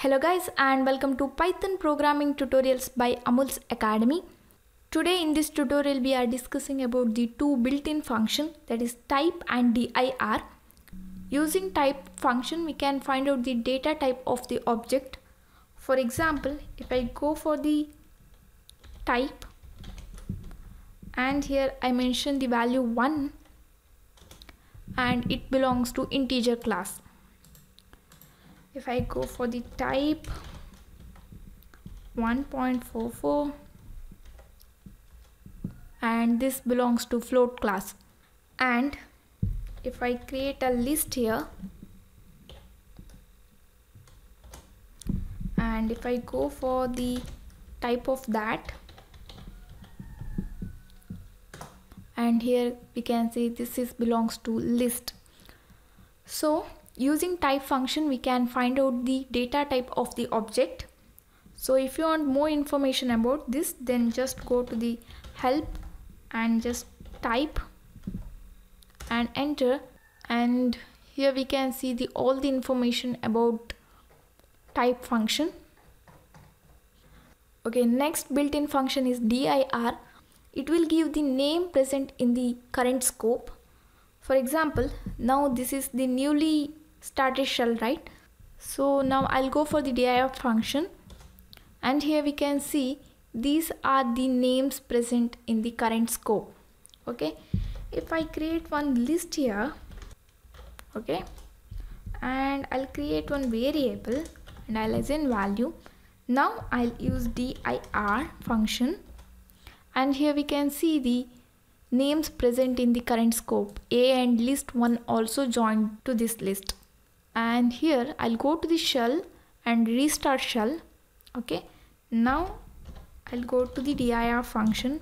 Hello guys and welcome to Python programming tutorials by Amul's Academy. Today in this tutorial we are discussing about the two built-in function that is type and dir. Using type function we can find out the data type of the object. For example if I go for the type and here I mention the value 1 and it belongs to integer class if I go for the type 1.44 and this belongs to float class. And if I create a list here and if I go for the type of that and here we can see this is belongs to list. So using type function we can find out the data type of the object. So if you want more information about this then just go to the help and just type and enter. And here we can see the all the information about type function. Okay next built-in function is dir. It will give the name present in the current scope. For example now this is the newly started shell right so now I'll go for the dir function. And here we can see these are the names present in the current scope. Okay? If I create one list here okay? And I'll create one variable and I'll assign value. Now I'll use dir function. And here we can see the names present in the current scope. A and list 1 also joined to this list and here I'll go to the shell and restart shell okay? Now I'll go to the dir function.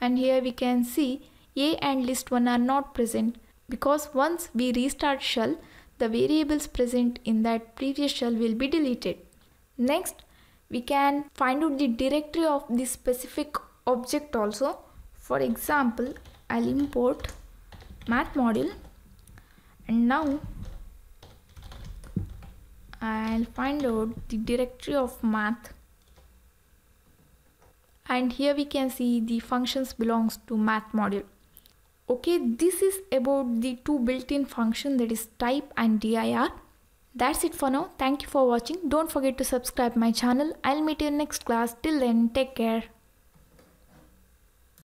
And here we can see a and list 1 are not present because once we restart shell the variables present in that previous shell will be deleted. Next we can find out the directory of the specific object also. For example I'll import math module. And now I'll find out the directory of math. And here we can see the functions belongs to math module. Okay this is about the two built-in function that is type and dir. That's it for now. Thank you for watching. Don't forget to subscribe my channel. I'll meet you in next class. Till then take care